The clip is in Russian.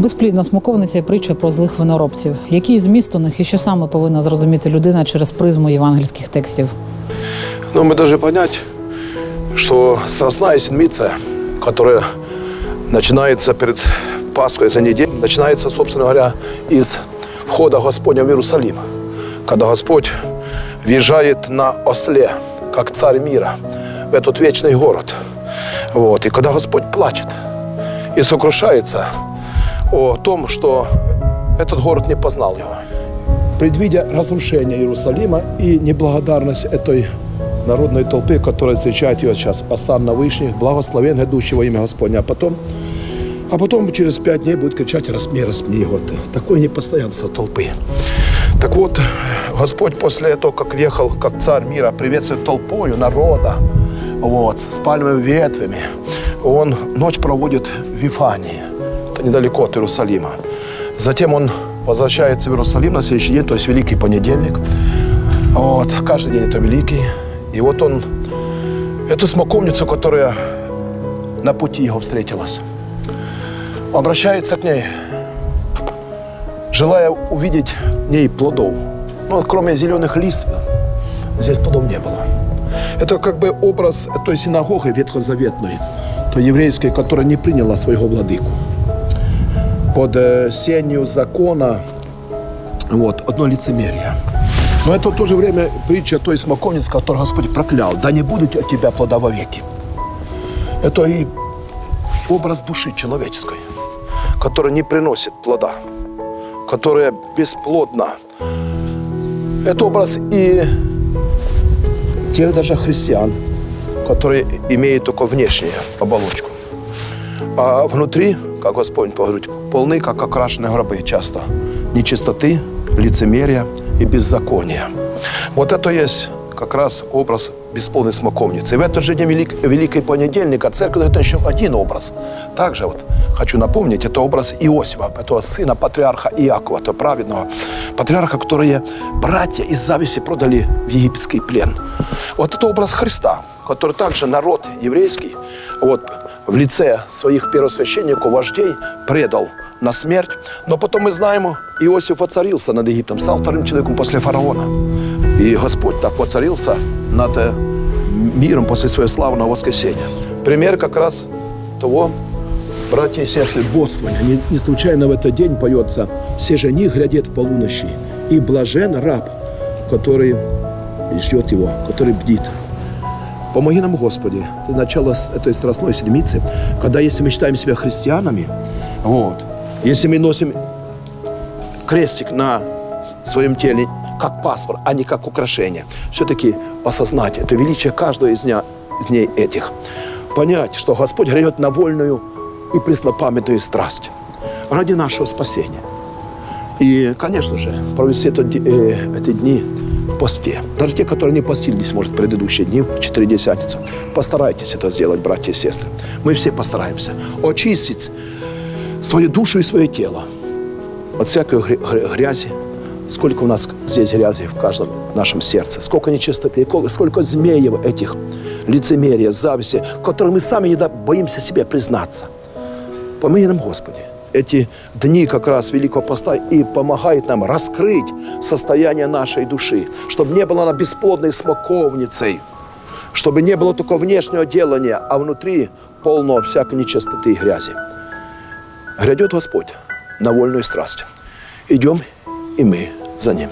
Безплідна смоковниця і притча про злих виноробців. Який зміст у них і що саме повинна зрозуміти людина через призму євангельських текстів? Но мы должны понять, что Страстная Седмица, которая начинается перед Пасхой за неделю, начинается, собственно говоря, из входа Господня в Иерусалим, когда Господь въезжает на осле, как царь мира, в этот вечный город. Вот. И когда Господь плачет и сокрушается о том, что этот город не познал его. Предвидя разрушение Иерусалима и неблагодарность этой народной толпы, которая встречает ее сейчас, Осанна Вышних, благословен грядущий во имя Господня. А потом, а потом через пять дней будет кричать «Рассмей, рассмей». Вот такое непостоянство толпы. Так вот, Господь после того, как въехал, как царь мира, приветствует толпою народа, вот, с пальмовыми ветвями, он ночь проводит в Вифании, недалеко от Иерусалима. Затем он возвращается в Иерусалим на следующий день, то есть Великий понедельник. Вот, каждый день это Великий. И вот он эту смоковницу, которая на пути его встретилась, обращается к ней, желая увидеть в ней плодов. Но кроме зеленых листьев, здесь плодов не было. Это как бы образ той синагоги ветхозаветной, той еврейской, которая не приняла своего владыку. Под э, сенью закона вот, одно лицемерие. Но это в то же время притча той смоковницы, которую Господь проклял. Да не будет от тебя плода вовеки. Это и образ души человеческой, которая не приносит плода, которая бесплодна. Это образ и тех даже христиан, которые имеют только внешнюю оболочку. А внутри, как Господь говорит, полны, как окрашенные гробы часто. Нечистоты, лицемерия и беззакония. Вот это есть как раз образ бесплодной смоковницы. И в этот же день Велик, Великий Понедельник от церковь дает еще один образ. Также вот хочу напомнить, это образ Иосифа, этого сына патриарха Иакова, этого праведного патриарха, которые братья из зависти продали в египетский плен. Вот это образ Христа, который также народ еврейский, вот, в лице своих первосвященников, вождей, предал на смерть. Но потом мы знаем, Иосиф воцарился над Египтом, стал вторым человеком после фараона. И Господь так воцарился над э, миром после своего славного воскресения. Пример как раз того, братья и сестры, бодствования. Не, не случайно в этот день поется «Все жени глядят в полуночи, и блажен раб, который ждет его, который бдит». Помоги нам, Господи, до начала с- этой страстной седмицы, когда если мы считаем себя христианами, вот, если мы носим крестик на своем теле как паспорт, а не как украшение, все-таки осознать это величие каждого из, дня, дней этих. Понять, что Господь грядет на вольную и преснопамятную страсть ради нашего спасения. И, конечно же, провести это ди- э, эти дни посте. Даже те, которые не постились, может, предыдущие дни, четыредесятницу. Постарайтесь это сделать, братья и сестры. Мы все постараемся очистить свою душу и свое тело от всякой гря- гря- грязи. Сколько у нас здесь грязи в каждом нашем сердце, сколько нечистоты, ко- сколько змеев этих, лицемерия, зависти, которые мы сами не боимся себе признаться. Помоги нам, Господи, эти дни как раз Великого Поста и помогает нам раскрыть состояние нашей души, чтобы не было она бесплодной смоковницей, чтобы не было только внешнего делания, а внутри полно всякой нечистоты и грязи. Грядет Господь на вольную страсть. Идем и мы за Ним.